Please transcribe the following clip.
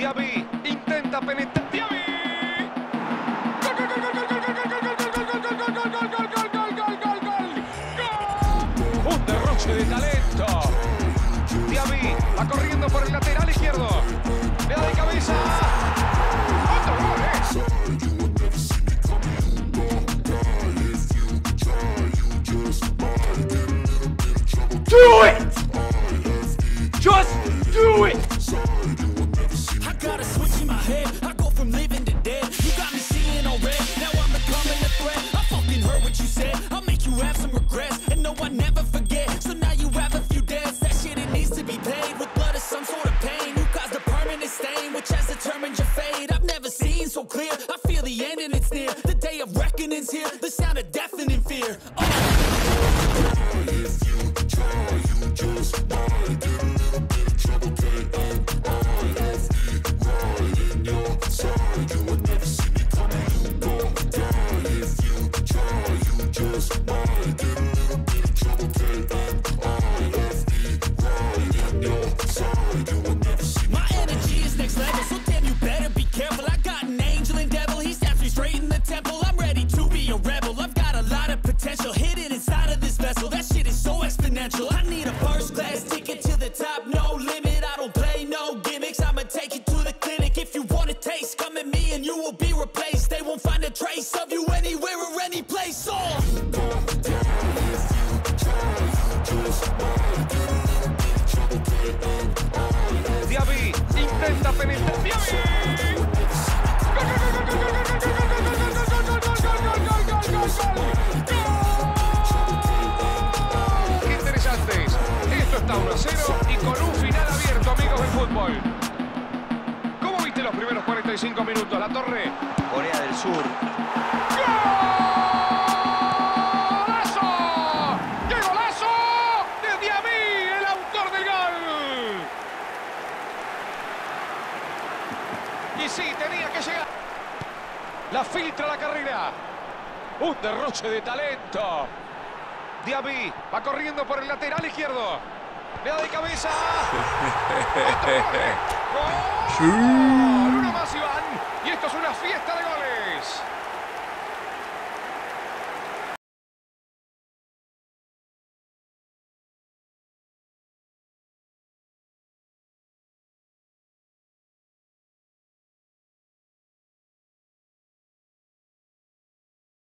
Diaby intenta penetrar. Diaby. Un derroche de talento. Diaby va corriendo por el lateral izquierdo. Le da de cabeza. Do it! Just do it! Head. I go from living to dead. You got me seeing all red. Now I'm becoming a threat. I fucking heard what you said. I'll make you have some regrets. And no, I never forget. So now you have a few debts. That shit, it needs to be paid with blood or some sort of pain. You caused a permanent stain, which has determined your fate. I've never seen so clear. I feel the end and it's near. The day of reckoning's here. The sound of deafening fear. Oh. So exponential. I need a first class ticket to the top, no limit. I don't play no gimmicks. I'ma take you to the clinic. If you want a taste, come at me and you will be replaced. They won't find a trace of you anywhere or any place. Oh. Diaby intenta. 0 y con un final abierto, amigos del fútbol. ¿Cómo viste los primeros 45 minutos? La Torre. Corea del Sur. ¡Golazo! ¡Qué golazo! De Diaby, el autor del gol. Y sí, tenía que llegar. La filtra la carrera. Un derroche de talento. Diaby va corriendo por el lateral izquierdo. Le da de cabeza. ¡Gol! ¡Uno más, Iván! Y esto es una fiesta de goles.